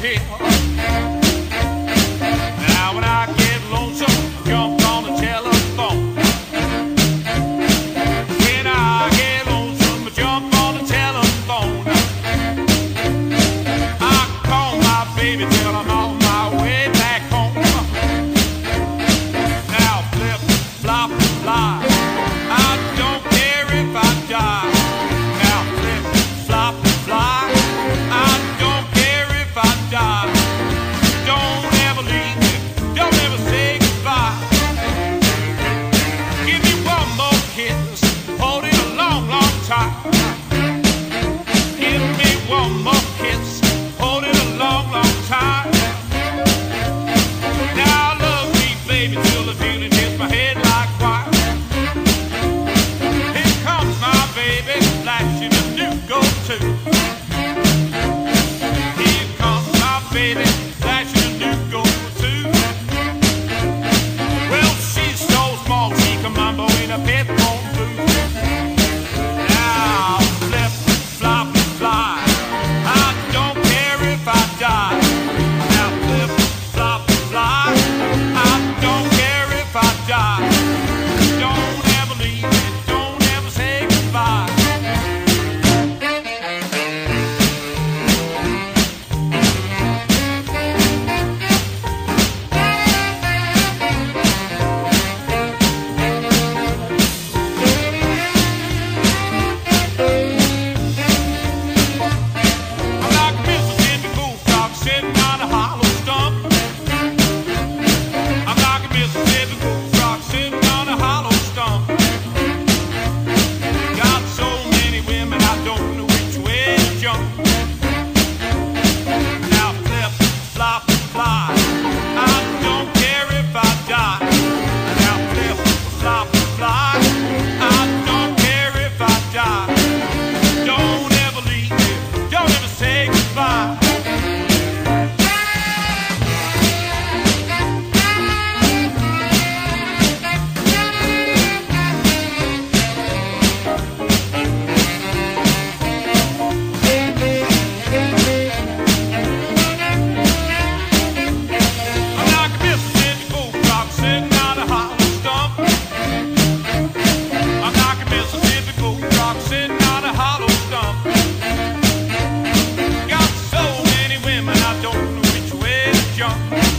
here. down.